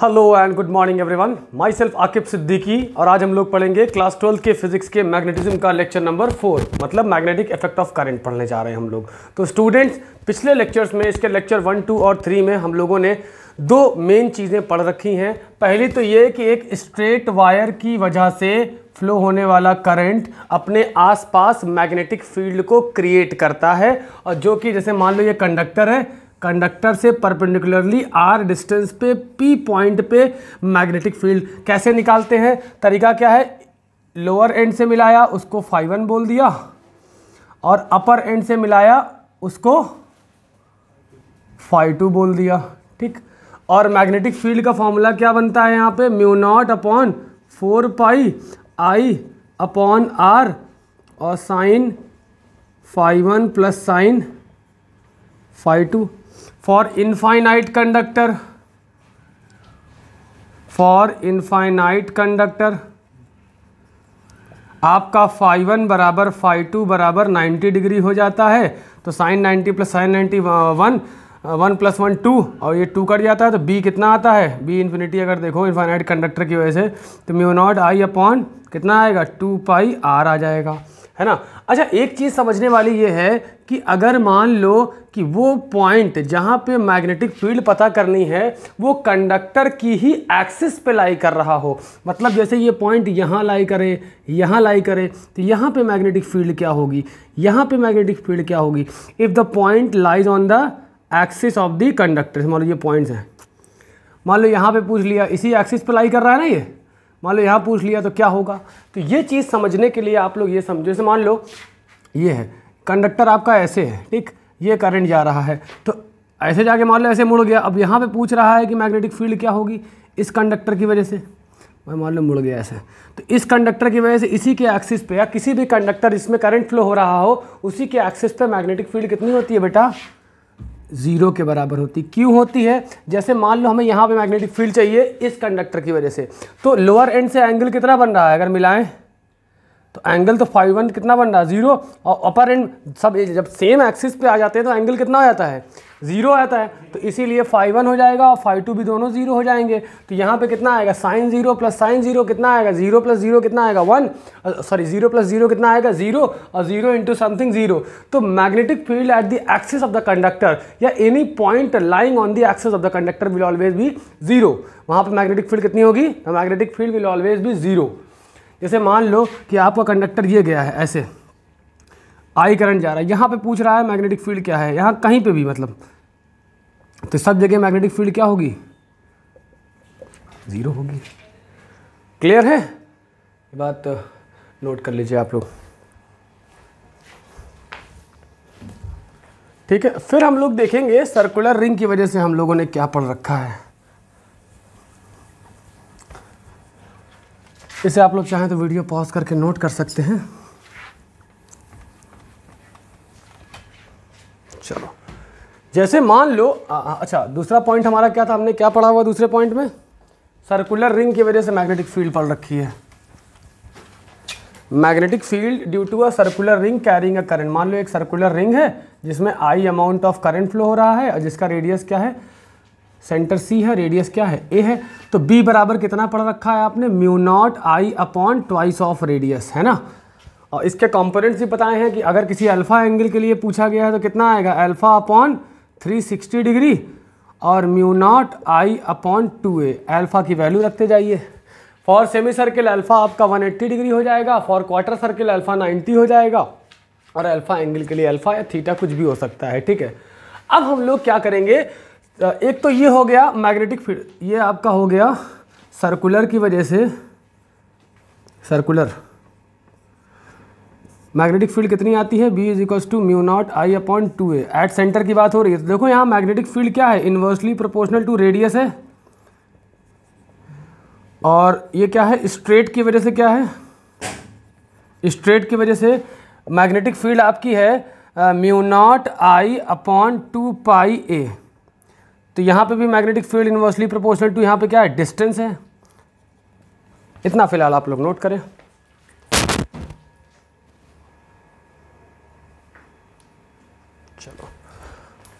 Hello and good morning everyone my self Aqib Siddiqui और आज हम लोग पढ़ेंगे क्लास ट्वेल्थ के फिजिक्स के मैग्नेटिज्म का लेक्चर नंबर फोर मतलब मैग्नेटिक इफ़ेक्ट ऑफ़ करंट पढ़ने जा रहे हैं हम लोग। तो स्टूडेंट्स पिछले लेक्चर्स में, इसके लेक्चर वन टू और थ्री में हम लोगों ने दो मेन चीज़ें पढ़ रखी हैं। पहली तो ये कि एक स्ट्रेट वायर की वजह से फ्लो होने वाला करंट अपने आसपास मैग्नेटिक फ़ील्ड को क्रिएट करता है और जो कि जैसे मान लो ये कंडक्टर है कंडक्टर से परपेंडिकुलरली आर डिस्टेंस पे, पी पॉइंट पे मैग्नेटिक फ़ील्ड कैसे निकालते हैं? तरीका क्या है? लोअर एंड से मिलाया, उसको फाइव वन बोल दिया, और अपर एंड से मिलाया, उसको फाइव टू बोल दिया, ठीक? और मैग्नेटिक फ़ील्ड का फॉर्मूला क्या बनता है यहाँ पे? Mu naught upon four pi I upon R, और sine five one plus sine five two. For infinite conductor for infinite conductor आपका फाइव वन बराबर फाइव टू बराबर नाइन्टी डिग्री हो जाता है। तो sine ninety plus sine ninety one one plus one two और ये टू कट जाता है तो बी कितना आता है? बी इन्फिनिटी अगर देखो इन्फाइनाइट कंडक्टर की वजह से तो म्यू नॉट आई अपॉन कितना आएगा? टू पाई आर आ जाएगा। है ना? अच्छा एक चीज़ समझने वाली ये है कि अगर मान लो कि वो पॉइंट जहाँ पे मैग्नेटिक फ़ील्ड पता करनी है, वो कंडक्टर की ही एक्सिस पे लाई कर रहा हो। मतलब जैसे ये पॉइंट यहाँ लाई करे, यहाँ लाई करे तो यहाँ पे मैग्नेटिक फ़ील्ड क्या होगी? यहाँ पे मैग्नेटिक फ़ील्ड क्या होगी? If the point lies on the axis of the conductor मान लो ये पॉइंट्स हैं। मान लो यहाँ पे पूछ लिया, इसी एक्सिस पे लाई कर रहा है ना ये? मान लो यहाँ पूछ लिया तो क्या होगा? तो ये चीज़ समझने के लिए आप लोग ये समझो। जैसे मान लो, ये है। कंडक्टर आपका ऐसे है, ठीक? ये करंट जा रहा है। तो ऐसे जाके मान लो ऐसे मुड़ गया। अब यहाँ पे पूछ रहा है कि मैग्नेटिक फ़ील्ड क्या होगी इस कंडक्टर की वजह से? मैं मान लो मुड़ गया ऐसे। तो इस कंडक्टर की वजह से इसी के एक्सिस पे या किसी भी कंडक्टर इसमें करंट फ्लो हो रहा हो, उसी के एक्सिस पे मैग्नेटिक फ़ील्ड कितनी होती है बेटा? ज़ीरो के बराबर होती। क्यों होती है? जैसे मान लो हमें यहाँ पे मैग्नेटिक फ़ील्ड चाहिए इस कंडक्टर की वजह से। तो लोअर एंड से एंगल कितना बन रहा है? अगर मिलाएँ तो एंगल तो फाइव वन कितना बन रहा है? ज़ीरो और अपर एंड सब जब सेम एक्सिस पे आ जाते हैं तो एंगल कितना हो जाता है? ज़ीरो आता है। तो इसीलिए फाइव वन हो जाएगा और फाइव टू भी दोनों ज़ीरो हो जाएँगे। तो यहाँ पे कितना आएगा? Sine zero plus sine zero कितना आएगा? ज़ीरो प्लस ज़ीरो कितना आएगा? One sorry zero plus zero कितना आएगा? ज़ीरो और ज़ीरो इंटू समथिंग ज़ीरो तो magnetic field at the axis of the conductor या any point lying on the axis of the conductor will always be zero वहाँ पर magnetic field कितनी होगी? Magnetic field will always be zero जैसे मान लो कि आपका कंडक्टर ये गया है, ऐसे। आई करंट जा रहा है। यहाँ पे पूछ रहा है मैग्नेटिक फ़ील्ड क्या है? यहाँ कहीं पे भी मतलब। तो सब जगह मैग्नेटिक फ़ील्ड क्या होगी? ज़ीरो होगी। क्लियर है? ये बात नोट कर लीजिए आप लोग। ठीक है? फिर हम लोग देखेंगे सर्कुलर रिंग की वजह से हम लोगों ने क्या पढ़ रखा है। इसे आप लोग चाहें तो वीडियो पॉज करके नोट कर सकते हैं। चलो। जैसे मान लो आ, अच्छा दूसरा पॉइंट हमारा क्या था? हमने क्या पढ़ा हुआ दूसरे पॉइंट में? सर्कुलर रिंग की वजह से मैग्नेटिक फ़ील्ड पढ़ रखी है। Magnetic field due to a circular ring carrying a current मान लो एक सर्कुलर रिंग है जिसमें I amount of current flow हो रहा है और जिसका रेडियस क्या है? सेंटर सी है, रेडियस क्या है? ए है। तो बी बराबर कितना पढ़ रखा है आपने? Mu naught I upon twice of radius, है ना? और इसके कंपोनेंट्स भी बताए हैं कि अगर किसी अल्फ़ा एंगल के लिए पूछा गया है तो कितना आएगा? अल्फ़ा अपॉन 360 डिग्री और mu naught I upon two A. Alpha की वैल्यू रखते जाइए। फॉर सेमी सर्किल अल्फ़ा आपका 180 डिग्री हो जाएगा, फॉर क्वार्टर सर्किल अल्फ़ा 90 हो जाएगा और अल्फ़ा एंगल के लिए अल्फ़ा या थीटा कुछ भी हो सकता है, ठीक है? अब हम लोग क्या करेंगे? एक तो ये हो गया मैग्नेटिक फ़ील्ड ये आपका हो गया सर्कुलर की वजह से सर्कुलर मैग्नेटिक फ़ील्ड कितनी आती है? B is equals to mu naught I upon two A at centre की बात हो रही है तो देखो यहाँ मैग्नेटिक फ़ील्ड क्या है? इन्वर्सली प्रोपोर्शनल टू रेडियस है। और ये क्या है? स्ट्रेट की वजह से क्या है? स्ट्रेट की वजह से मैग्नेटिक फ़ील्ड आपकी है mu naught I upon two pi A तो यहाँ पे भी magnetic field inversely proportional to यहाँ पे क्या है? डिस्टेंस है। इतना फ़िलहाल आप लोग नोट करें। चलो।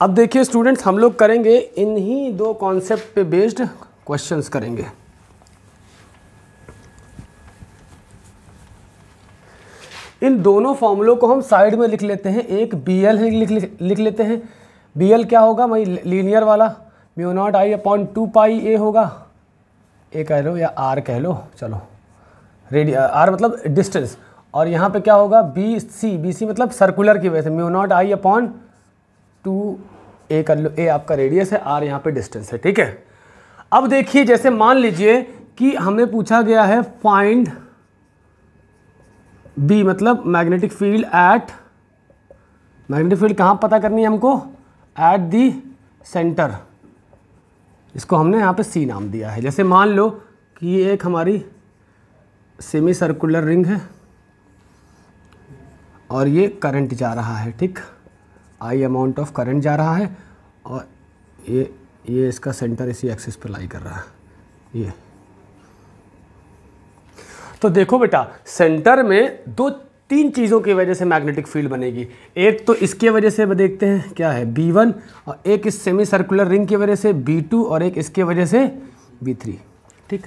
अब देखिए स्टूडेंट्स हम लोग करेंगे, इन्हीं दो कॉन्सेप्ट पे बेस्ड क्वेश्चंस करेंगे। इन दोनों फॉर्मूलों को हम साइड में लिख लेते हैं। एक बी एल है लिख लिख लेते हैं। बी एल क्या होगा? वही लीनियर वाला। Mu naught I upon two pi A होगा। ए कह लो या आर कह लो? चलो। रेडी आर मतलब डिस्टेंस और यहाँ पे क्या होगा? बी सी बी सी मतलब सर्कुलर की वजह से। Mu naught I upon two A कर लो। ए आपका रेडियस है। आर यहाँ पे डिस्टेंस है। ठीक है? अब देखिए, जैसे मान लीजिए कि हमें पूछा गया है फाइंड बी मतलब magnetic field at magnetic field कहाँ पता करनी है हमको? एट दी सेंटर इसको हमने यहाँ पे सी नाम दिया है। जैसे मान लो कि ये एक हमारी सेमी सर्कुलर रिंग है और ये करंट जा रहा है, ठीक? आई अमाउंट ऑफ़ करंट जा रहा है और ये ये इसका सेंटर इसी एक्सिस पर लाई कर रहा है। ये। तो देखो बेटा सेंटर में दो तीन चीज़ों की वजह से मैग्नेटिक फ़ील्ड बनेगी। एक तो इसके वजह से देखते हैं क्या है बी वन और एक इस सेमी सर्कुलर रिंग की वजह से बी टू और एक इसके वजह से बी थ्री ठीक?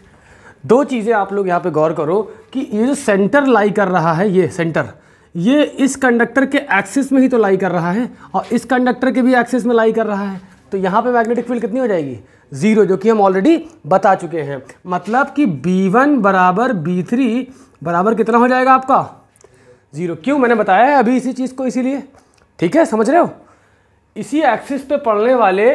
दो चीज़ें आप लोग यहाँ पे गौर करो कि ये जो सेंटर लाई कर रहा है, ये सेंटर, ये इस कंडक्टर के एक्सिस में ही तो लाई कर रहा है और इस कंडक्टर के भी एक्सिस में लाई कर रहा है। तो यहाँ पे मैग्नेटिक फ़ील्ड कितनी हो जाएगी? ज़ीरो जो कि हम ऑलरेडी बता चुके हैं। मतलब कि B1 बराबर B3 बराबर कितना हो जाएगा आपका? ज़ीरो। क्यों? मैंने बताया है अभी इसी चीज़ को इसीलिए। ठीक है? समझ रहे हो? इसी एक्सिस पे पड़ने वाले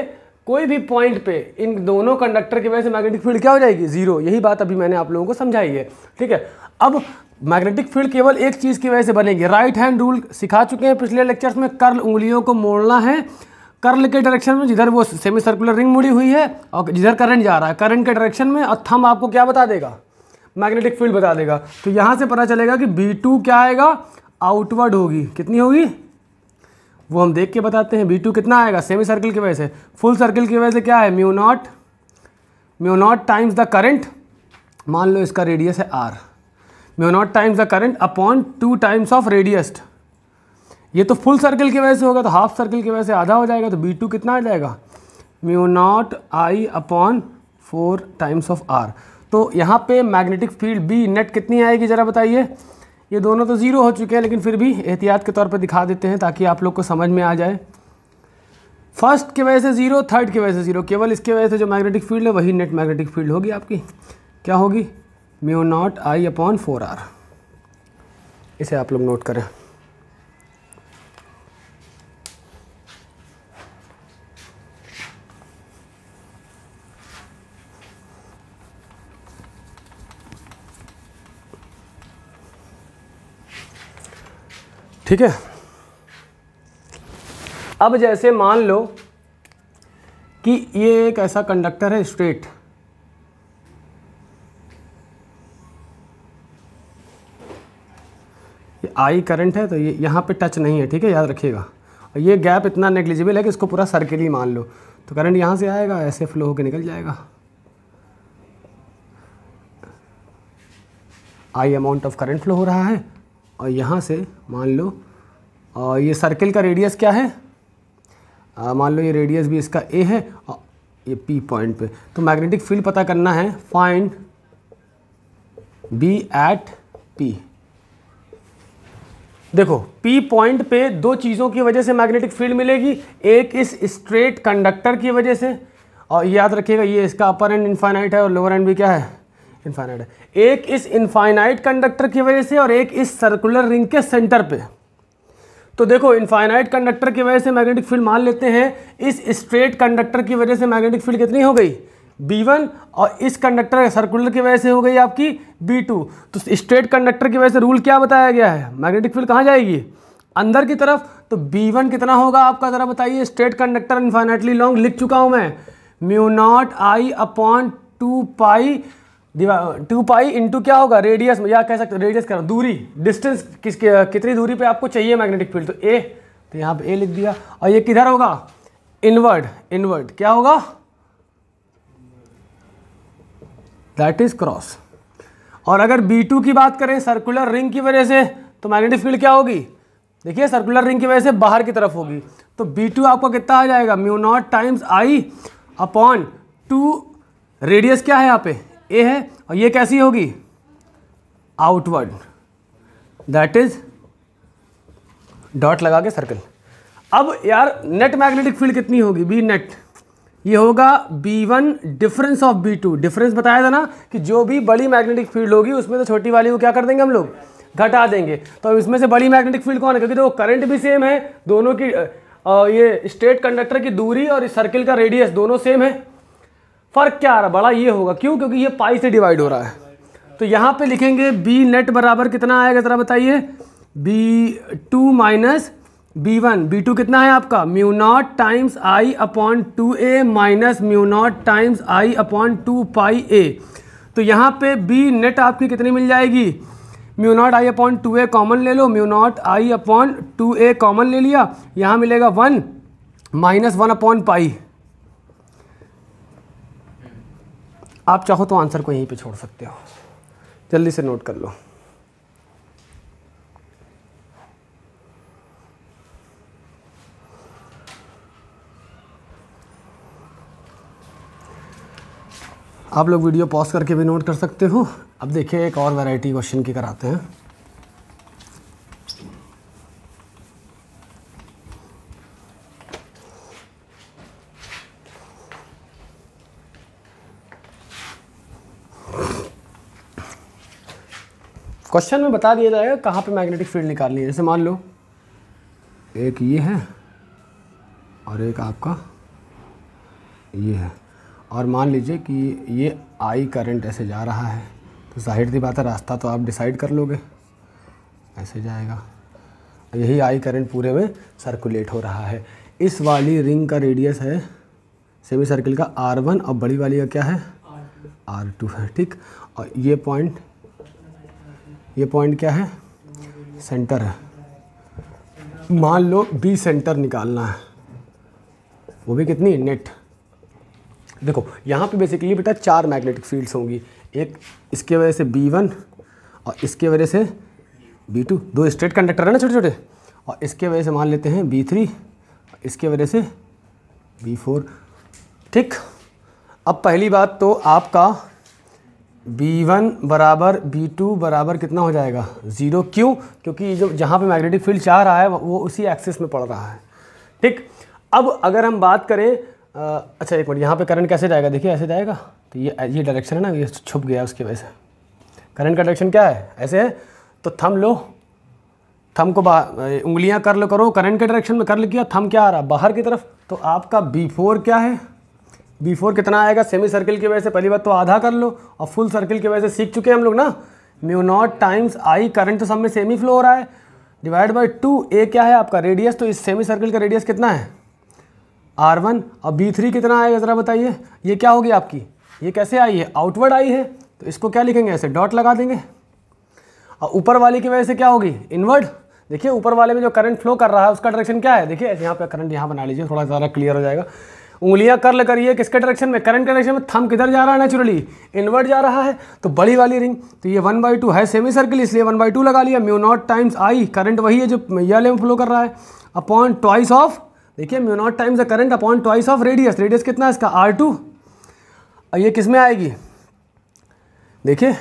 कोई भी पॉइंट पे, इन दोनों कंडक्टर की वजह से मैग्नेटिक फ़ील्ड क्या हो जाएगी? ज़ीरो यही बात अभी मैंने आप लोगों को समझाई है। ठीक है? अब मैग्नेटिक फ़ील्ड केवल एक चीज़ की वजह से बनेगी। राइट हैंड रूल सिखा चुके हैं पिछले लेक्चर्स में। कर्ल उंगलियों को मोड़ना है। कर्ल के डायरेक्शन में जिधर वो सेमी सर्कुलर रिंग मुड़ी हुई है और जिधर करंट जा रहा है। करंट के डायरेक्शन में और थम आपको क्या बता देगा? मैग्नेटिक फ़ील्ड बता देगा। तो यहाँ से पता चलेगा कि बी टू क्या आएगा? आउटवर्ड होगी। कितनी होगी? वो हम देख के बताते हैं। बी टू कितना आएगा? सेमी सर्किल की वजह से। फुल सर्किल की वजह से क्या है? Mu naught mu naught times the current मान लो इसका रेडियस है R mu naught times the current upon two times of radius ये तो फुल सर्किल की वजह से होगा तो हाफ़ सर्किल की वजह से आधा हो जाएगा तो बी टू कितना आ जाएगा? Mu naught I upon four times of R तो यहाँ पे मैग्नेटिक फ़ील्ड बी नेट कितनी आएगी ज़रा बताइए? ये दोनों तो ज़ीरो हो चुके हैं, लेकिन फिर भी एहतियात के तौर पर दिखा देते हैं ताकि आप लोग को समझ में आ जाए। फ़र्स्ट की वजह से ज़ीरो थर्ड की वजह से ज़ीरो केवल इसके वजह से जो मैग्नेटिक फ़ील्ड है, वही नेट मैग्नेटिक फ़ील्ड होगी आपकी। क्या होगी? Mu naught I upon four R इसे आप लोग नोट करें। ठीक है? अब जैसे मान लो कि ये एक ऐसा कंडक्टर है स्ट्रेट ये आई करंट है तो ये यहाँ पे टच नहीं है, ठीक है? याद रखिएगा। और ये गैप इतना नेग्लिजिबल है कि इसको पूरा सर्किल मान लो। तो करंट यहाँ से आएगा, ऐसे फ्लो होकर निकल जाएगा। I amount of current flow हो रहा है। और यहाँ से मान लो, और ये सर्किल का रेडियस क्या है? मान लो ये रेडियस भी इसका ए है, और ये पी पॉइंट पे। तो मैग्नेटिक फ़ील्ड पता करना है फाइंड बी एट पी देखो पी पॉइंट पे दो चीज़ों की वजह से मैग्नेटिक फ़ील्ड मिलेगी। एक इस स्ट्रेट कंडक्टर की वजह से, और याद रखिएगा ये इसका अपर एंड इनफाइनाइट है और लोअर एंड भी क्या है? इनफाइनाइट है। एक इस इनफाइनाइट कंडक्टर की वजह से और एक इस सर्कुलर रिंग के सेंटर पे। तो देखो इनफाइनाइट कंडक्टर की वजह से मैग्नेटिक फ़ील्ड मान लेते हैं। इस स्ट्रेट कंडक्टर की वजह से मैग्नेटिक फ़ील्ड कितनी हो गई? B1 और इस कंडक्टर सर्कुलर की वजह से हो गई आपकी B2 तो स्ट्रेट कंडक्टर की वजह से रूल क्या बताया गया है? मैग्नेटिक फ़ील्ड कहाँ जाएगी? अंदर की तरफ़। तो B1 कितना होगा आपका? ज़रा बताइए। स्ट्रेट कंडक्टर इन्फाइनाइटली लॉन्ग लिख चुका हूँ मैं। Mu naught I upon two pi two pi into क्या होगा? रेडियस या कह सकते रेडियस कर दूरी। डिस्टेंस किस कितनी दूरी पे आपको चाहिए मैग्नेटिक फ़ील्ड तो ए तो यहाँ पे ए लिख दिया। और ये किधर होगा? इनवर्ड इनवर्ड क्या होगा? दैट इज़ क्रॉस और अगर B2 की बात करें सर्कुलर रिंग की वजह से तो मैग्नेटिक फ़ील्ड क्या होगी? देखिए सर्कुलर रिंग की वजह से बाहर की तरफ़ होगी। तो B2 आपको कितना आ जाएगा? Mu naught times I upon two radius क्या है यहाँ पे? ए है और ये कैसी होगी? आउटवर्ड दैट इज़ डॉट लगा के सर्कल अब यार नेट मैग्नेटिक फ़ील्ड कितनी होगी? बी नेट ये होगा B one difference of B two difference बताया था ना कि जो भी बड़ी मैग्नेटिक फ़ील्ड होगी, उसमें तो छोटी वाली को क्या कर देंगे हम लोग? घटा देंगे। तो इसमें से बड़ी मैग्नेटिक फ़ील्ड कौन है? क्योंकि देखो तो करंट भी सेम है, दोनों की ये स्टेट कंडक्टर की दूरी और इस सर्किल का रेडियस दोनों सेम है। फ़र्क क्या आ रहा बड़ा ये होगा। क्यों? क्योंकि ये पाई से डिवाइड हो रहा है। तो यहाँ पे लिखेंगे बी नेट बराबर कितना आएगा? ज़रा बताइए। B two minus B one B two कितना है आपका? Mu naught times I upon two A minus mu naught times I upon two pi A तो यहाँ पे बी नेट आपकी कितनी मिल जाएगी? Mu naught I upon two A common ले लो। Mu naught I upon two A common ले लिया। यहाँ मिलेगा one minus one upon pi आप चाहो तो आंसर को यहीं पे छोड़ सकते हो। जल्दी से नोट कर लो। आप लोग वीडियो पॉज करके भी नोट कर सकते हो। अब देखिए एक और वैरायटी क्वेश्चन की कराते हैं। क्वेश्चन में बता दिया जाएगा कहाँ पे मैग्नेटिक फ़ील्ड निकालनी है। जैसे मान लो। एक ये है और एक आपका ये है। और मान लीजिए कि ये आई करंट ऐसे जा रहा है तो ज़ाहिर सी बात है रास्ता तो आप डिसाइड कर लोगे। ऐसे जाएगा। यही आई करंट पूरे में सर्कुलेट हो रहा है। इस वाली रिंग का रेडियस है सेमी सर्किल का आर वन और बड़ी वाली का क्या है? आर टू है, ठीक? और ये पॉइंट ये पॉइंट क्या है? सेंटर है। मान लो बी सेंटर निकालना है। वो भी कितनी? नेट देखो, यहाँ पे बेसिकली बेटा चार मैग्नेटिक फील्ड्स होंगी। एक इसके वजह से बी वन और इसके वजह से बी टू दो स्ट्रेट कंडक्टर है ना छोटे छोटे और इसके वजह से मान लेते हैं बी थ्री इसके वजह से बी फोर ठीक? अब पहली बात तो आपका बी वन बराबर बी टू बराबर कितना हो जाएगा? ज़ीरो क्यों? क्योंकि जो जहाँ पे मैग्नेटिक फ़ील्ड चाह रहा है वो उसी एक्सिस में पड़ रहा है। ठीक? अब अगर हम बात करें आ, अच्छा एक मिनट यहाँ पे करंट कैसे जाएगा? देखिए ऐसे जाएगा। तो ये ये डायरेक्शन है ना ये छुप गया उसकी वजह से। करंट का डायरेक्शन क्या है? ऐसे है। तो थम लो। थम को उंगलियाँ कर लो करो। करंट के डायरेक्शन में कर लो किया थम क्या आ रहा? बाहर की तरफ़। तो आपका बी फोर क्या है? बी फोर कितना आएगा? सेमी सर्किल की वजह से पहली बात तो आधा कर लो और फुल सर्किल की वजह से सीख चुके हैं हम लोग ना। Mu naught times I current तो सब में सेमी फ्लो हो रहा है। डिवाइड बाई टू ए क्या है आपका? रेडियस तो इस सेमी सर्किल का रेडियस कितना है? आर वन और बी थ्री कितना आएगा? ज़रा बताइए। ये क्या होगी आपकी? ये कैसे आई है? आउटवर्ड आई है। तो इसको क्या लिखेंगे? ऐसे डॉट लगा देंगे। और ऊपर वाले की वजह से क्या होगी? इनवर्ड देखिए, ऊपर वाले में जो करंट फ्लो कर रहा है, उसका डायरेक्शन क्या है? देखिए यहाँ पे करंट यहाँ बना लीजिए, थोड़ा ज़्यादा क्लियर हो जाएगा। उंगलियाँ कर ले करिए किसके डायरेक्शन में? करंट डायरेक्शन में थम किधर जा रहा है नेचुरली इनवर्ट जा रहा है। तो बड़ी वाली रिंग तो ये वन बाई टू है सेमी सर्किल इसलिए वन बाई टू लगा लिया। Mu naught times I current वही है जो ये में फ्लो कर रहा है। अपॉन ट्वाइस ऑफ़ देखिए mu naught times the current upon twice of radius radius कितना है इसका? आर टू ये किसमें आएगी? देखिए,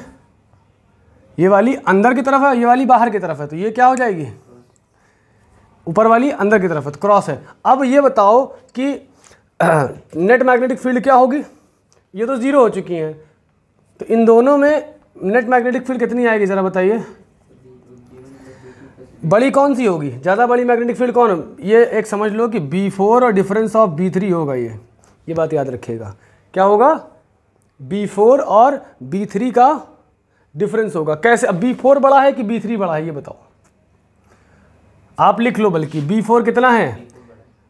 ये वाली अंदर की तरफ़ है ये वाली बाहर की तरफ़ है। तो ये क्या हो जाएगी? ऊपर वाली अंदर की तरफ़ है। तो क्रॉस है। अब ये बताओ कि नेट मैग्नेटिक फ़ील्ड क्या होगी? ये तो ज़ीरो हो चुकी हैं। तो इन दोनों में नेट मैग्नेटिक फ़ील्ड कितनी आएगी ज़रा बताइए? बड़ी कौन सी होगी? ज़्यादा बड़ी मैग्नेटिक फ़ील्ड कौन? ये एक समझ लो कि बी फोर और डिफरेंस ऑफ़ बी थ्री होगा ये। ये बात याद रखिएगा। क्या होगा? बी फोर और बी थ्री का डिफरेंस होगा। कैसे? अब बी फोर बड़ा है कि बी थ्री बड़ा है ये बताओ। आप लिख लो बल्कि। बी फोर कितना है?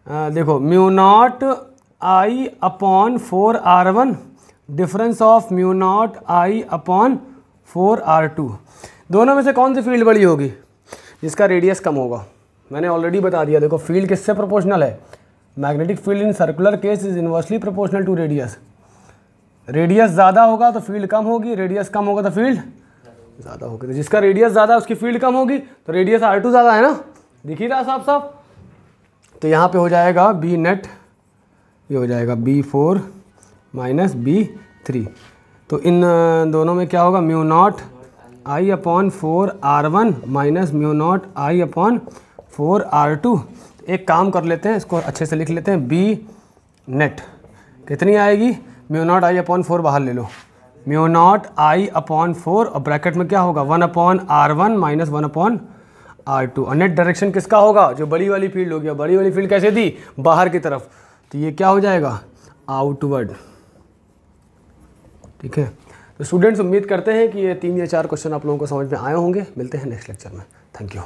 आ, देखो mu naught I upon four R one difference of mu naught I upon four R two दोनों में से कौन सी फ़ील्ड बड़ी होगी? जिसका रेडियस कम होगा। मैंने ऑलरेडी बता दिया, देखो फ़ील्ड किससे प्रोपोर्शनल है? Magnetic field in circular case is inversely proportional to radius radius ज़्यादा होगा तो फ़ील्ड कम होगी रेडियस कम होगा तो फ़ील्ड ज़्यादा होगी। तो जिसका रेडियस ज़्यादा उसकी फ़ील्ड कम होगी तो रेडियस आर टू ज़्यादा है ना? दिख ही रहा साफ़ साफ़ तो यहाँ पे हो जाएगा बी नेट ये हो जाएगा B four minus B three तो इन दोनों में क्या होगा? Mu naught I upon four R one minus mu naught I upon four R two. एक काम कर लेते हैं, इसको अच्छे से लिख लेते हैं बी नेट कितनी आएगी? Mu naught I upon four बाहर ले लो. Mu naught I upon four और ब्रैकेट में क्या होगा? One upon R one minus one upon R two. और नेट डायरेक्शन किसका होगा? जो बड़ी वाली फ़ील्ड होगी। बड़ी वाली फ़ील्ड कैसे दी? बाहर की तरफ़. तो ये क्या हो जाएगा? आउटवर्ड ठीक है? तो स्टूडेंट्स उम्मीद करते हैं कि ये तीन या चार क्वेश्चन आप लोगों को समझ में आए होंगे। मिलते हैं नेक्स्ट लेक्चर में। Thank you